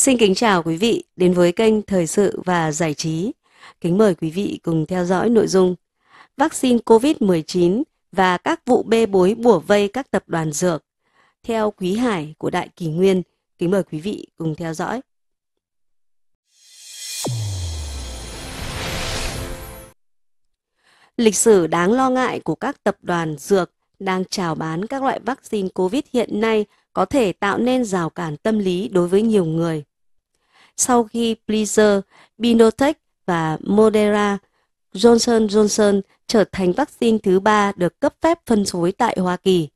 Xin kính chào quý vị đến với kênh Thời sự và Giải trí. Kính mời quý vị cùng theo dõi nội dung Vaccine COVID-19 và các vụ bê bối bủa vây các tập đoàn dược. Theo Quý Hải của Đại Kỳ Nguyên, kính mời quý vị cùng theo dõi. Lịch sử đáng lo ngại của các tập đoàn dược đang chào bán các loại vaccine COVID hiện nay có thể tạo nên rào cản tâm lý đối với nhiều người. Sau khi Pfizer, Binotech và Moderna, Johnson Johnson trở thành vaccine thứ ba được cấp phép phân phối tại Hoa Kỳ.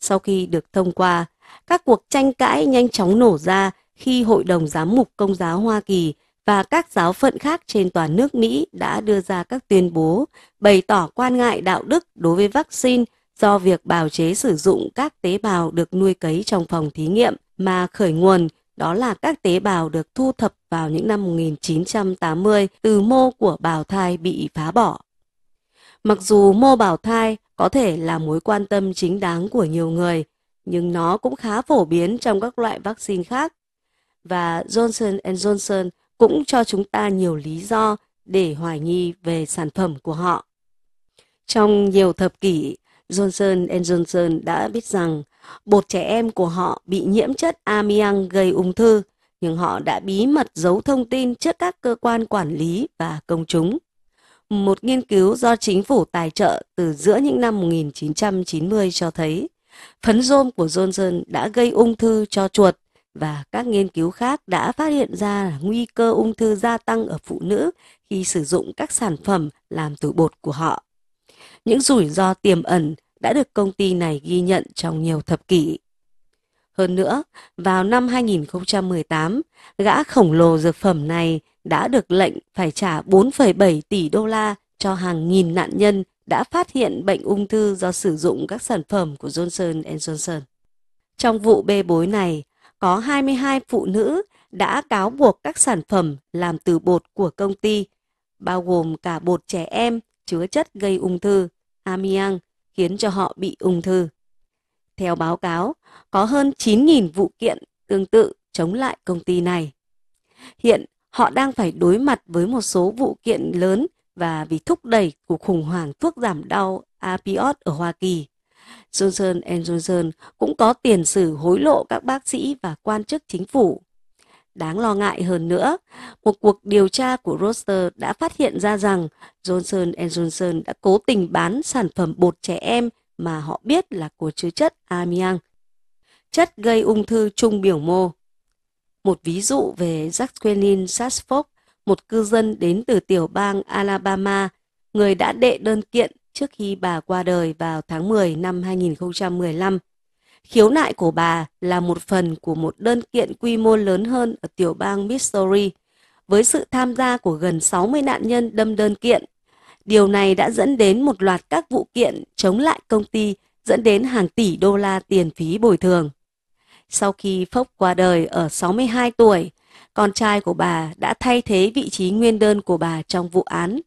Sau khi được thông qua, các cuộc tranh cãi nhanh chóng nổ ra khi Hội đồng Giám mục Công giáo Hoa Kỳ và các giáo phận khác trên toàn nước Mỹ đã đưa ra các tuyên bố bày tỏ quan ngại đạo đức đối với vaccine do việc bào chế sử dụng các tế bào được nuôi cấy trong phòng thí nghiệm mà khởi nguồn đó là các tế bào được thu thập vào những năm 1980 từ mô của bào thai bị phá bỏ. Mặc dù mô bào thai có thể là mối quan tâm chính đáng của nhiều người, nhưng nó cũng khá phổ biến trong các loại vaccine khác. Và Johnson Johnson cũng cho chúng ta nhiều lý do để hoài nghi về sản phẩm của họ. Trong nhiều thập kỷ, Johnson Johnson đã biết rằng bột trẻ em của họ bị nhiễm chất amiang gây ung thư, nhưng họ đã bí mật giấu thông tin trước các cơ quan quản lý và công chúng. Một nghiên cứu do chính phủ tài trợ từ giữa những năm 1990 cho thấy phấn rôm của Johnson đã gây ung thư cho chuột và các nghiên cứu khác đã phát hiện ra nguy cơ ung thư gia tăng ở phụ nữ khi sử dụng các sản phẩm làm từ bột của họ. Những rủi ro tiềm ẩn đã được công ty này ghi nhận trong nhiều thập kỷ. Hơn nữa, vào năm 2018, gã khổng lồ dược phẩm này đã được lệnh phải trả 4,7 tỷ đô la cho hàng nghìn nạn nhân đã phát hiện bệnh ung thư do sử dụng các sản phẩm của Johnson Johnson. Trong vụ bê bối này, có 22 phụ nữ đã cáo buộc các sản phẩm làm từ bột của công ty, bao gồm cả bột trẻ em chứa chất gây ung thư, amiang, khiến cho họ bị ung thư. Theo báo cáo, có hơn 9.000 vụ kiện tương tự chống lại công ty này. Hiện, họ đang phải đối mặt với một số vụ kiện lớn và vì thúc đẩy cuộc khủng hoảng thuốc giảm đau Apiot ở Hoa Kỳ. Johnson Johnson cũng có tiền sử hối lộ các bác sĩ và quan chức chính phủ. Đáng lo ngại hơn nữa, một cuộc điều tra của Roster đã phát hiện ra rằng Johnson Johnson đã cố tình bán sản phẩm bột trẻ em mà họ biết là có chứa chất amiang, chất gây ung thư trung biểu mô. Một ví dụ về Jacqueline Sarsford, một cư dân đến từ tiểu bang Alabama, người đã đệ đơn kiện trước khi bà qua đời vào tháng 10 năm 2015. Khiếu nại của bà là một phần của một đơn kiện quy mô lớn hơn ở tiểu bang Missouri, với sự tham gia của gần 60 nạn nhân đâm đơn kiện. Điều này đã dẫn đến một loạt các vụ kiện chống lại công ty dẫn đến hàng tỷ đô la tiền phí bồi thường. Sau khi Phốc qua đời ở 62 tuổi, con trai của bà đã thay thế vị trí nguyên đơn của bà trong vụ án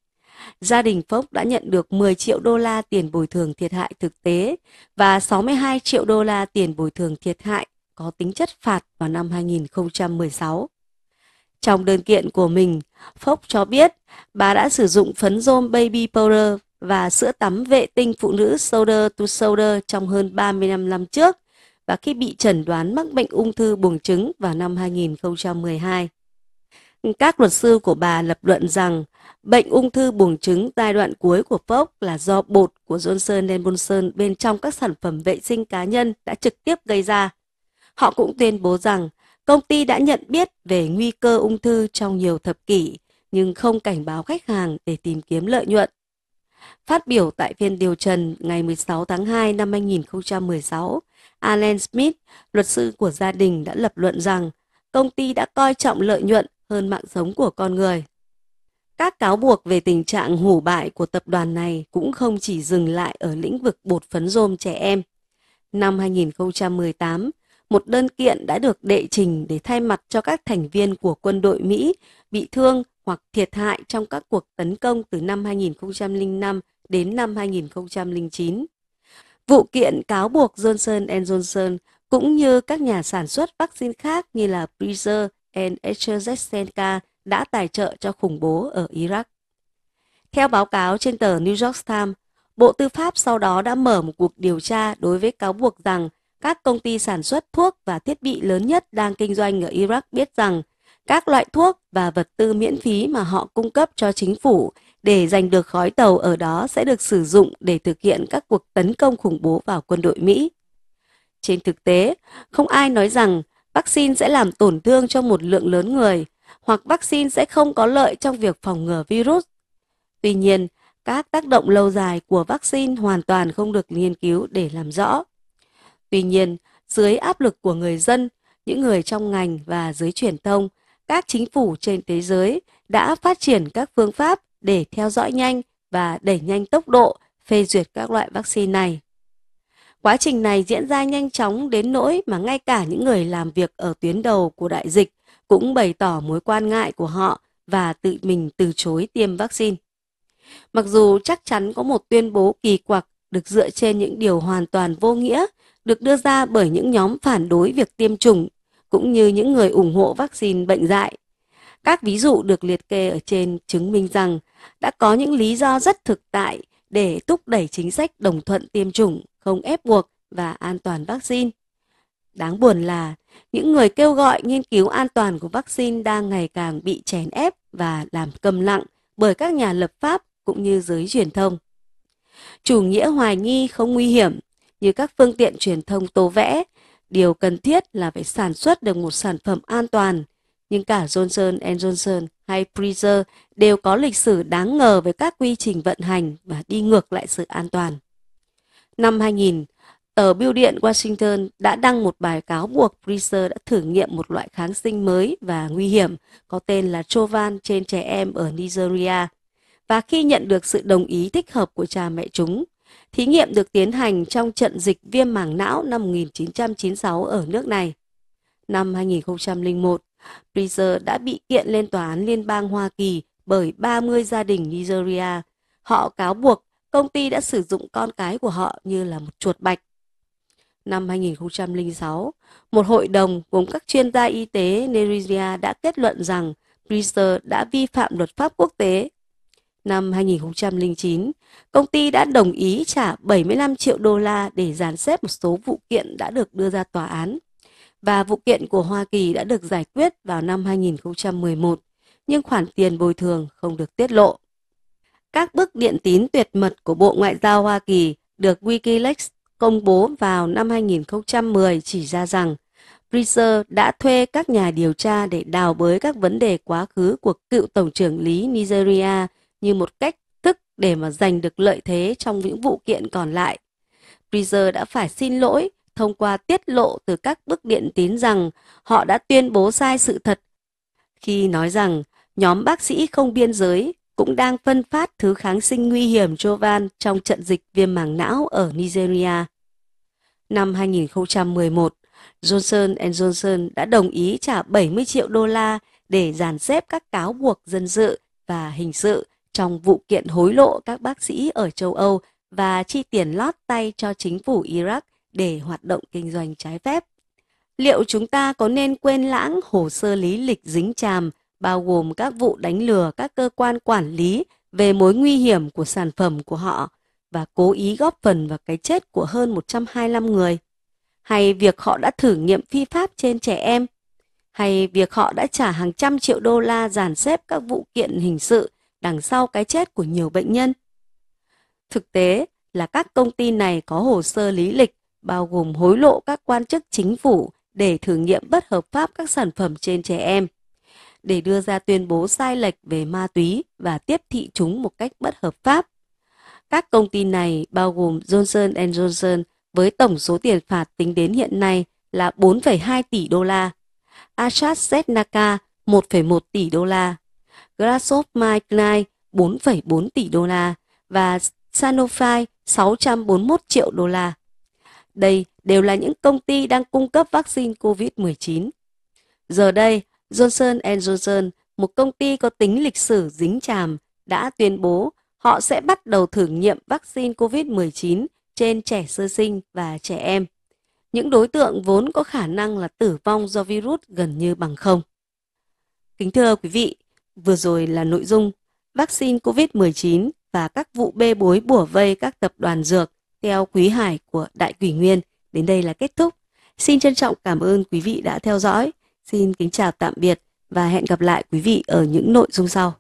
gia đình Phốc đã nhận được 10 triệu đô la tiền bồi thường thiệt hại thực tế và 62 triệu đô la tiền bồi thường thiệt hại có tính chất phạt vào năm 2016. Trong đơn kiện của mình, Phốc cho biết bà đã sử dụng phấn rôm baby powder và sữa tắm vệ tinh phụ nữ Shoulder to Shoulder trong hơn 35 năm trước và khi bị chẩn đoán mắc bệnh ung thư buồng trứng vào năm 2012. Các luật sư của bà lập luận rằng bệnh ung thư buồng trứng giai đoạn cuối của Fox là do bột của Johnson Johnson bên trong các sản phẩm vệ sinh cá nhân đã trực tiếp gây ra. Họ cũng tuyên bố rằng công ty đã nhận biết về nguy cơ ung thư trong nhiều thập kỷ nhưng không cảnh báo khách hàng để tìm kiếm lợi nhuận. Phát biểu tại phiên điều trần ngày 16 tháng 2 năm 2016, Alan Smith, luật sư của gia đình đã lập luận rằng công ty đã coi trọng lợi nhuận hơn mạng sống của con người. Các cáo buộc về tình trạng hủ bại của tập đoàn này cũng không chỉ dừng lại ở lĩnh vực bột phấn rôm trẻ em. Năm 2018, một đơn kiện đã được đệ trình để thay mặt cho các thành viên của quân đội Mỹ bị thương hoặc thiệt hại trong các cuộc tấn công từ năm 2005 đến năm 2009. Vụ kiện cáo buộc Johnson Johnson cũng như các nhà sản xuất vaccine khác như là Pfizer, AstraZeneca đã tài trợ cho khủng bố ở Iraq. Theo báo cáo trên tờ New York Times, Bộ Tư pháp sau đó đã mở một cuộc điều tra đối với cáo buộc rằng các công ty sản xuất thuốc và thiết bị lớn nhất đang kinh doanh ở Iraq biết rằng các loại thuốc và vật tư miễn phí mà họ cung cấp cho chính phủ để giành được khói tàu ở đó sẽ được sử dụng để thực hiện các cuộc tấn công khủng bố vào quân đội Mỹ. Trên thực tế, không ai nói rằng vaccine sẽ làm tổn thương cho một lượng lớn người hoặc vaccine sẽ không có lợi trong việc phòng ngừa virus. Tuy nhiên, các tác động lâu dài của vaccine hoàn toàn không được nghiên cứu để làm rõ. Tuy nhiên, dưới áp lực của người dân, những người trong ngành và giới truyền thông, các chính phủ trên thế giới đã phát triển các phương pháp để theo dõi nhanh và đẩy nhanh tốc độ phê duyệt các loại vaccine này. Quá trình này diễn ra nhanh chóng đến nỗi mà ngay cả những người làm việc ở tuyến đầu của đại dịch cũng bày tỏ mối quan ngại của họ và tự mình từ chối tiêm vaccine. Mặc dù chắc chắn có một tuyên bố kỳ quặc được dựa trên những điều hoàn toàn vô nghĩa được đưa ra bởi những nhóm phản đối việc tiêm chủng cũng như những người ủng hộ vaccine bệnh dạy. Các ví dụ được liệt kê ở trên chứng minh rằng đã có những lý do rất thực tại để thúc đẩy chính sách đồng thuận tiêm chủng, không ép buộc và an toàn vaccine. Đáng buồn là những người kêu gọi nghiên cứu an toàn của vaccine đang ngày càng bị chèn ép và làm cầm lặng bởi các nhà lập pháp cũng như giới truyền thông. Chủ nghĩa hoài nghi không nguy hiểm như các phương tiện truyền thông tô vẽ, điều cần thiết là phải sản xuất được một sản phẩm an toàn. Nhưng cả Johnson Johnson hay Pfizer đều có lịch sử đáng ngờ về các quy trình vận hành và đi ngược lại sự an toàn. Năm 2000, tờ Bưu điện Washington đã đăng một bài cáo buộc Pfizer đã thử nghiệm một loại kháng sinh mới và nguy hiểm có tên là Chovan trên trẻ em ở Nigeria. Và khi nhận được sự đồng ý thích hợp của cha mẹ chúng, thí nghiệm được tiến hành trong trận dịch viêm màng não năm 1996 ở nước này. Năm 2001, Pfizer đã bị kiện lên tòa án liên bang Hoa Kỳ bởi 30 gia đình Nigeria. Họ cáo buộc công ty đã sử dụng con cái của họ như là một chuột bạch. Năm 2006, một hội đồng gồm các chuyên gia y tế Nigeria đã kết luận rằng Pfizer đã vi phạm luật pháp quốc tế. Năm 2009, công ty đã đồng ý trả 75 triệu đô la để dàn xếp một số vụ kiện đã được đưa ra tòa án. Và vụ kiện của Hoa Kỳ đã được giải quyết vào năm 2011, nhưng khoản tiền bồi thường không được tiết lộ. Các bức điện tín tuyệt mật của Bộ Ngoại giao Hoa Kỳ được Wikileaks công bố vào năm 2010 chỉ ra rằng Pritzker đã thuê các nhà điều tra để đào bới các vấn đề quá khứ của cựu Tổng trưởng lý Nigeria như một cách thức để mà giành được lợi thế trong những vụ kiện còn lại. Pritzker đã phải xin lỗi thông qua tiết lộ từ các bức điện tín rằng họ đã tuyên bố sai sự thật, khi nói rằng nhóm bác sĩ không biên giới cũng đang phân phát thứ kháng sinh nguy hiểm Jovan trong trận dịch viêm màng não ở Nigeria. Năm 2011, Johnson Johnson đã đồng ý trả 70 triệu đô la để dàn xếp các cáo buộc dân sự và hình sự trong vụ kiện hối lộ các bác sĩ ở châu Âu và chi tiền lót tay cho chính phủ Iraq để hoạt động kinh doanh trái phép. Liệu chúng ta có nên quên lãng hồ sơ lý lịch dính chàm bao gồm các vụ đánh lừa các cơ quan quản lý về mối nguy hiểm của sản phẩm của họ và cố ý góp phần vào cái chết của hơn 125 người? Hay việc họ đã thử nghiệm phi pháp trên trẻ em? Hay việc họ đã trả hàng trăm triệu đô la dàn xếp các vụ kiện hình sự đằng sau cái chết của nhiều bệnh nhân? Thực tế là các công ty này có hồ sơ lý lịch bao gồm hối lộ các quan chức chính phủ để thử nghiệm bất hợp pháp các sản phẩm trên trẻ em, để đưa ra tuyên bố sai lệch về ma túy và tiếp thị chúng một cách bất hợp pháp. Các công ty này bao gồm Johnson Johnson với tổng số tiền phạt tính đến hiện nay là 4,2 tỷ đô la, AstraZeneca 1,1 tỷ đô la, GlaxoSmithKline 4,4 tỷ đô la và Sanofi 641 triệu đô la. Đây đều là những công ty đang cung cấp vaccine COVID-19. Giờ đây, Johnson Johnson, một công ty có tính lịch sử dính chàm, đã tuyên bố họ sẽ bắt đầu thử nghiệm vaccine COVID-19 trên trẻ sơ sinh và trẻ em. Những đối tượng vốn có khả năng là tử vong do virus gần như bằng không. Kính thưa quý vị, vừa rồi là nội dung vaccine COVID-19 và các vụ bê bối bủa vây các tập đoàn dược theo Quý Hải của Đại Quỷ Nguyên. Đến đây là kết thúc. Xin trân trọng cảm ơn quý vị đã theo dõi. Xin kính chào tạm biệt và hẹn gặp lại quý vị ở những nội dung sau.